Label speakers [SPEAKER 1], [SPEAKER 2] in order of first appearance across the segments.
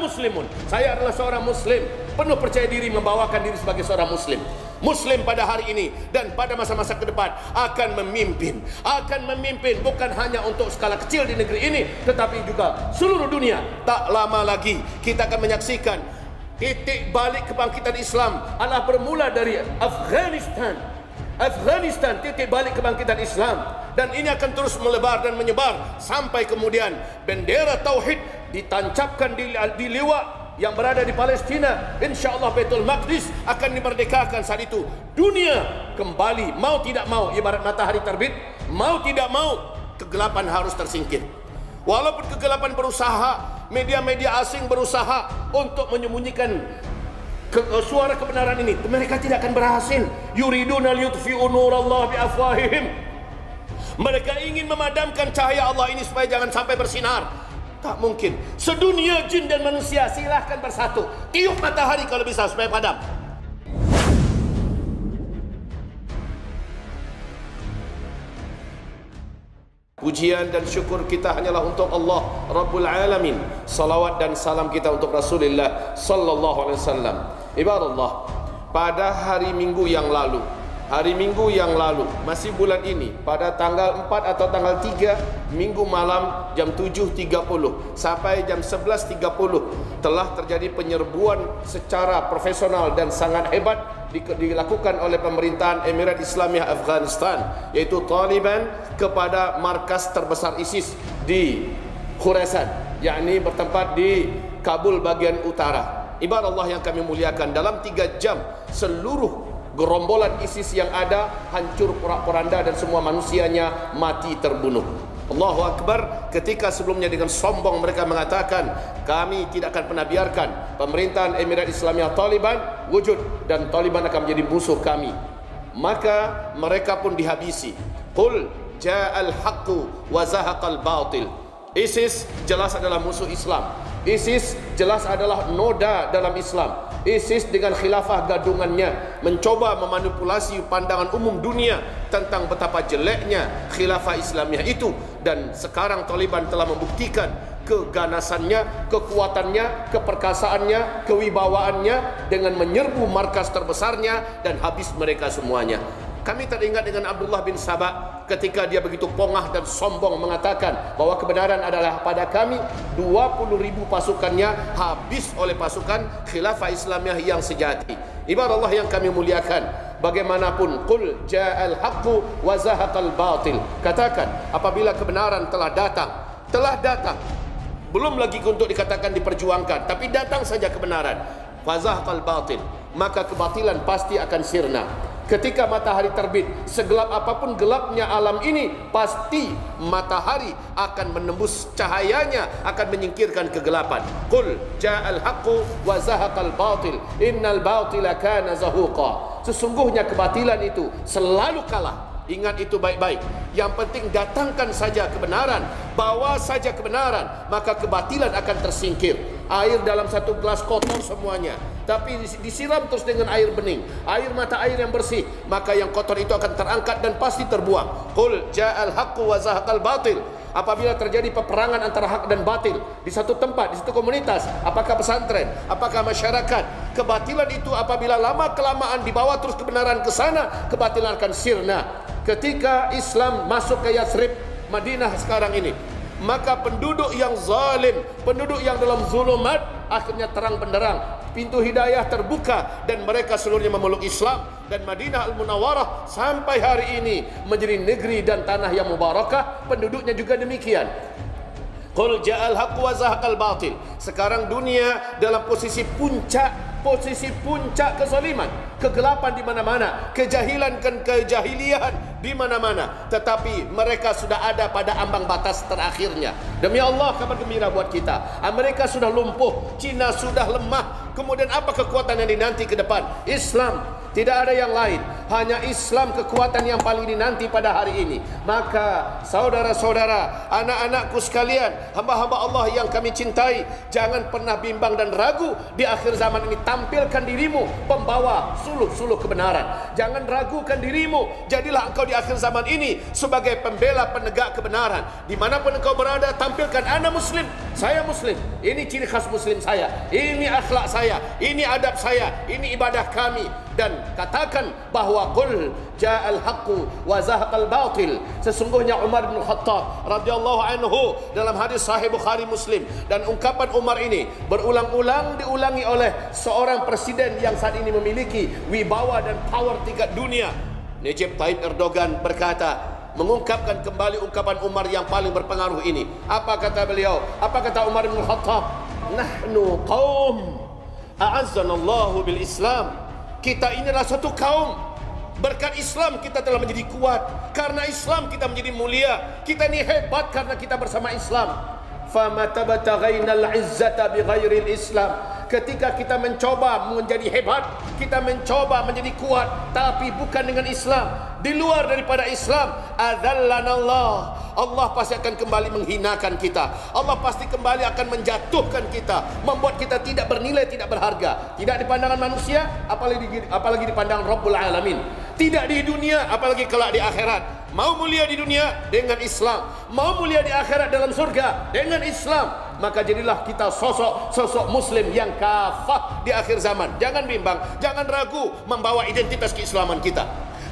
[SPEAKER 1] muslimun. Saya adalah seorang muslim, penuh percaya diri membawakan diri sebagai seorang muslim. Muslim pada hari ini dan pada masa-masa ke depan akan memimpin, akan memimpin bukan hanya untuk skala kecil di negeri ini tetapi juga seluruh dunia. Tak lama lagi kita akan menyaksikan titik balik kebangkitan Islam adalah bermula dari Afghanistan. Afghanistan titik balik kebangkitan Islam dan ini akan terus melebar dan menyebar sampai kemudian bendera tauhid ditancapkan di, di liwat yang berada di Palestina insyaallah Baitul Maqdis akan dimerdekakan saat itu. Dunia kembali mau tidak mau ibarat matahari terbit mau tidak mau kegelapan harus tersingkir. Walaupun kegelapan berusaha media-media asing berusaha untuk menyembunyikan ke, suara kebenaran ini mereka tidak akan berhasil. Yuriduna liyutfi'u nurallah bi afwahihim mereka ingin memadamkan cahaya Allah ini supaya jangan sampai bersinar. Tak mungkin. Sedunia jin dan manusia silahkan bersatu. Tiup matahari kalau bisa supaya padam. Pujian dan syukur kita hanyalah untuk Allah Rabbul Alamin. Salawat dan salam kita untuk Rasulullah sallallahu alaihi wasallam. Ibarat pada hari Minggu yang lalu hari Minggu yang lalu masih bulan ini pada tanggal 4 atau tanggal 3 Minggu malam jam 7.30 sampai jam 11.30 telah terjadi penyerbuan secara profesional dan sangat hebat dilakukan oleh pemerintahan Emirat Islamiah Afghanistan yaitu Taliban kepada markas terbesar ISIS di Khurasan yakni bertempat di Kabul bagian utara. Ibarat Allah yang kami muliakan dalam 3 jam seluruh gerombolan ISIS yang ada hancur porak-poranda dan semua manusianya mati terbunuh. Allahu Akbar ketika sebelumnya dengan sombong mereka mengatakan kami tidak akan pernah biarkan pemerintahan Emirat Islamiyah Taliban wujud dan Taliban akan menjadi musuh kami. Maka mereka pun dihabisi. Qul ja'al haqqu wa zahaqal batil. ISIS jelas adalah musuh Islam. ISIS jelas adalah noda dalam Islam. ISIS dengan khilafah gadungannya mencoba memanipulasi pandangan umum dunia tentang betapa jeleknya khilafah Islamiah itu dan sekarang Taliban telah membuktikan keganasannya, kekuatannya, keperkasaannya, kewibawaannya dengan menyerbu markas terbesarnya dan habis mereka semuanya. Kami teringat dengan Abdullah bin Sabah ketika dia begitu pongah dan sombong mengatakan bahwa kebenaran adalah pada kami 20 ribu pasukannya habis oleh pasukan khilafah Islamiah yang sejati. Ibarat Allah yang kami muliakan. Bagaimanapun qul ja'al haqqu wa zahaqal batil. Katakan apabila kebenaran telah datang, telah datang. Belum lagi untuk dikatakan diperjuangkan, tapi datang saja kebenaran. Fazahqal batil, maka kebatilan pasti akan sirna. Ketika matahari terbit, segelap apapun gelapnya alam ini, pasti matahari akan menembus cahayanya, akan menyingkirkan kegelapan. Qul ja'al haqqu wa zahaqal batil, innal batila kana zahuqa. Sesungguhnya kebatilan itu selalu kalah. Ingat itu baik-baik. Yang penting datangkan saja kebenaran, bawa saja kebenaran, maka kebatilan akan tersingkir. Air dalam satu gelas kotor semuanya tapi disiram terus dengan air bening. Air mata air yang bersih. Maka yang kotor itu akan terangkat dan pasti terbuang. Qul ja'al haqqu wa zahaqal batil. Apabila terjadi peperangan antara hak dan batil di satu tempat di satu komunitas apakah pesantren apakah masyarakat kebatilan itu apabila lama kelamaan dibawa terus kebenaran ke sana kebatilan akan sirna. Ketika Islam masuk ke Yathrib Madinah sekarang ini maka penduduk yang zalim penduduk yang dalam zulumat akhirnya terang benderang pintu hidayah terbuka dan mereka seluruhnya memeluk Islam dan Madinah Al-Munawwarah sampai hari ini menjadi negeri dan tanah yang mubarakah penduduknya juga demikian Qul ja'al haqq wa zahaqal batil. Sekarang dunia dalam posisi puncak, posisi puncak kezaliman, kegelapan di mana-mana, kejahilan dan kejahilian di mana-mana. Tetapi mereka sudah ada pada ambang batas terakhirnya. Demi Allah kabar gembira buat kita. Amerika sudah lumpuh, Cina sudah lemah. Kemudian apa kekuatan yang dinanti ke depan? Islam tidak ada yang lain. Hanya Islam kekuatan yang paling dinanti pada hari ini. Maka saudara-saudara, anak-anakku sekalian, hamba-hamba Allah yang kami cintai, jangan pernah bimbang dan ragu di akhir zaman ini tampilkan dirimu pembawa suluh-suluh kebenaran. Jangan ragukan dirimu. Jadilah engkau di akhir zaman ini sebagai pembela penegak kebenaran. Dimanapun engkau berada, tampilkan anak muslim Saya Muslim. Ini ciri khas Muslim saya. Ini akhlak saya. Ini adab saya. Ini ibadah kami. Dan katakan bahawa qul ja'al haqqu wa zahaqal batil. Sesungguhnya Umar bin Khattab radhiyallahu anhu dalam hadis sahih Bukhari Muslim dan ungkapan Umar ini berulang-ulang diulangi oleh seorang presiden yang saat ini memiliki wibawa dan power tingkat dunia. Recep Tayyip Erdogan berkata, mengungkapkan kembali ungkapan Umar yang paling berpengaruh ini. Apa kata beliau? Apa kata Umar bin Khattab? Nahnu qaum a'azzanallahu bil Islam. Kita ini adalah satu kaum. Berkat Islam kita telah menjadi kuat. Karena Islam kita menjadi mulia. Kita ini hebat karena kita bersama Islam. Fama tabtaghaina al-izzata bighairi al-Islam ketika kita mencoba menjadi hebat, kita mencoba menjadi kuat, tapi bukan dengan Islam, di luar daripada Islam, Allah. Allah pasti akan kembali menghinakan kita. Allah pasti kembali akan menjatuhkan kita, membuat kita tidak bernilai, tidak berharga. Tidak di pandangan manusia, apalagi apalagi di pandangan Rabbul Alamin. Tidak di dunia, apalagi kelak di akhirat. Mau mulia di dunia dengan Islam, mau mulia di akhirat dalam surga dengan Islam, maka jadilah kita sosok sosok muslim yang kafah di akhir zaman. Jangan bimbang, jangan ragu membawa identitas keislaman kita.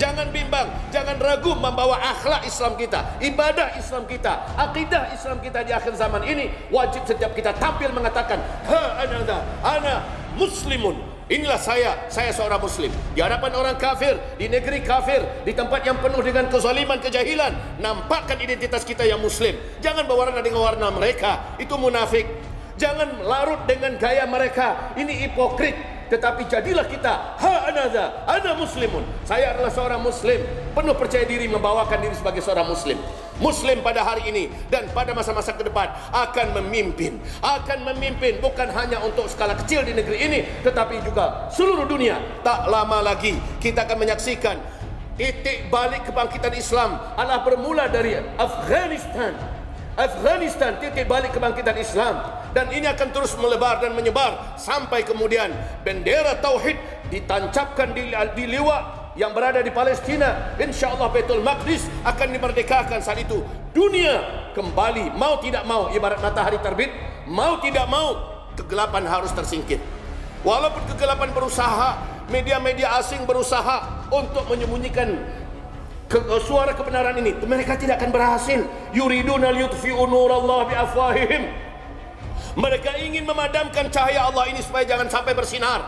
[SPEAKER 1] Jangan bimbang, jangan ragu membawa akhlak Islam kita, ibadah Islam kita, akidah Islam kita di akhir zaman ini wajib setiap kita tampil mengatakan ha ana ana muslimun Inilah saya, saya seorang muslim. Di hadapan orang kafir, di negeri kafir Di tempat yang penuh dengan kezaliman, kejahilan Nampakkan identitas kita yang muslim. Jangan berwarna dengan warna mereka. Itu munafik. Jangan larut dengan gaya mereka. Ini hipokrit. Tetapi jadilah kita ha anada ana muslimun. Saya adalah seorang muslim. Penuh percaya diri membawakan diri sebagai seorang muslim muslim pada hari ini dan pada masa-masa ke depan akan memimpin. Akan memimpin bukan hanya untuk skala kecil di negeri ini tetapi juga seluruh dunia. Tak lama lagi kita akan menyaksikan titik balik kebangkitan Islam adalah bermula dari Afghanistan. Afghanistan titik balik kebangkitan Islam. Dan ini akan terus melebar dan menyebar sampai kemudian bendera tauhid ditancapkan di, di liwa yang berada di Palestina insyaallah Baitul Maqdis akan dimerdekakan saat itu. Dunia kembali mau tidak mau ibarat matahari terbit mau tidak mau kegelapan harus tersingkir. Walaupun kegelapan berusaha media-media asing berusaha untuk menyembunyikan ke, uh, suara kebenaran ini mereka tidak akan berhasil. Yuriduna liyutfi'u nurallah bi afwahihim mereka ingin memadamkan cahaya Allah ini supaya jangan sampai bersinar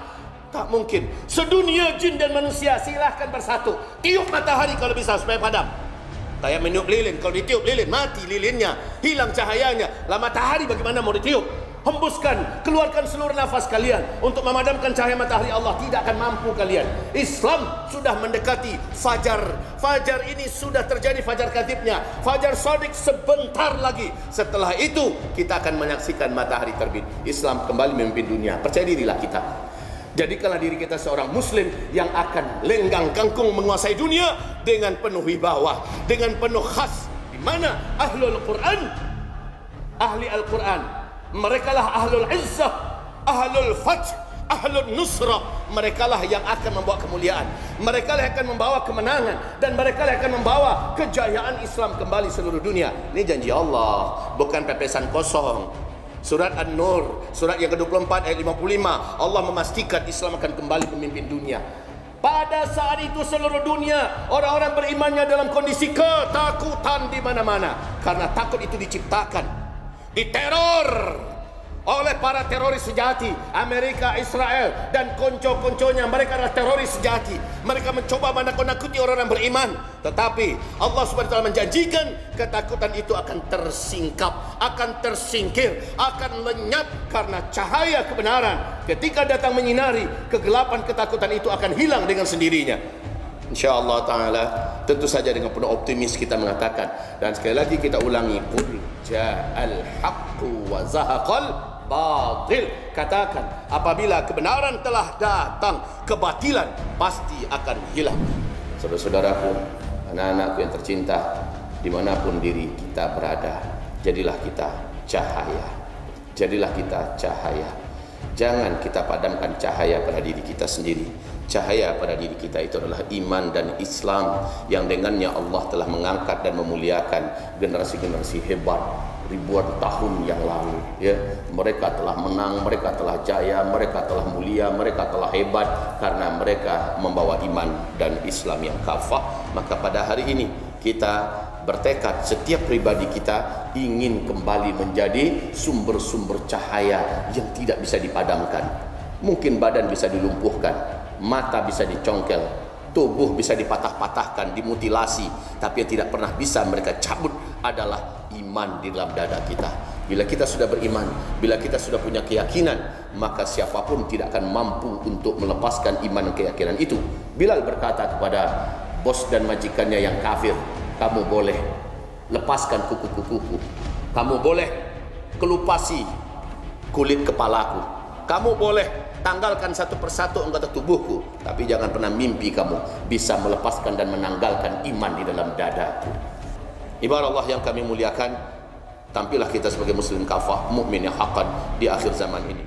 [SPEAKER 1] tak mungkin sedunia jin dan manusia silahkan bersatu tiup matahari kalau bisa supaya padam Kayak meniup lilin, kalau ditiup lilin mati lilinnya, hilang cahayanya. Lah matahari bagaimana mau ditiup? hembuskan, keluarkan seluruh nafas kalian untuk memadamkan cahaya matahari Allah tidak akan mampu kalian. Islam sudah mendekati fajar. Fajar ini sudah terjadi fajar katibnya. Fajar sodik sebentar lagi. Setelah itu kita akan menyaksikan matahari terbit. Islam kembali memimpin dunia. Percaya dirilah kita. Jadikanlah diri kita seorang muslim yang akan lenggang kangkung menguasai dunia dengan penuh wibawa, dengan penuh khas. Di mana ahlul Quran? Ahli Al-Quran. Mereka lah ahlul izzah ahlul fajr ahlul nusrah mereka lah yang akan membawa kemuliaan. Mereka lah yang akan membawa kemenangan. Dan mereka lah yang akan membawa kejayaan Islam kembali seluruh dunia. Ini janji Allah bukan pepesan kosong Surat An-Nur, surat yang ke-24 ayat 55, Allah memastikan Islam akan kembali memimpin dunia. Pada saat itu seluruh dunia orang-orang berimannya dalam kondisi ketakutan di mana-mana. Karena takut itu diciptakan diteror oleh para teroris sejati Amerika, Israel dan konco-konconya mereka adalah teroris sejati. Mereka mencoba menakut-nakuti orang-orang beriman. Tetapi Allah SWT menjanjikan ketakutan itu akan tersingkap akan tersingkir akan lenyap karena cahaya kebenaran. Ketika datang menyinari kegelapan ketakutan itu akan hilang dengan sendirinya. InsyaAllah ta'ala Tentu saja dengan penuh optimis kita mengatakan. Dan sekali lagi kita ulangi Qul ja'al haqqu wa zahaqal batil. Katakan apabila kebenaran telah datang Kebatilan pasti akan hilang. Saudara-saudaraku Anak-anakku yang tercinta Dimanapun diri kita berada Jadilah kita cahaya. Jadilah kita cahaya. Jangan kita padamkan cahaya pada diri kita sendiri. Cahaya pada diri kita itu adalah iman dan Islam yang dengannya Allah telah mengangkat dan memuliakan generasi-generasi hebat ribuan tahun yang lalu ya. Mereka telah menang mereka telah jaya mereka telah mulia mereka telah hebat karena mereka membawa iman dan Islam yang kafah. Maka pada hari ini kita bertekad setiap pribadi kita ingin kembali menjadi sumber-sumber cahaya yang tidak bisa dipadamkan. Mungkin badan bisa dilumpuhkan mata bisa dicongkel tubuh bisa dipatah-patahkan dimutilasi tapi tidak pernah bisa mereka cabut adalah iman di dalam dada kita. Bila kita sudah beriman, bila kita sudah punya keyakinan, maka siapa pun tidak akan mampu untuk melepaskan iman dan keyakinan itu. Bilal berkata kepada bos dan majikannya yang kafir, kamu boleh lepaskan kuku-kukuku. Kamu boleh kelupasi kulit kepalaku. Kamu boleh tanggalkan satu persatu anggota tubuhku. Tapi jangan pernah mimpi kamu bisa melepaskan dan menanggalkan iman di dalam dadaku. Ibarat Allah yang kami muliakan, tampillah kita sebagai muslim kafah, mukmin yang haqqan di akhir zaman ini.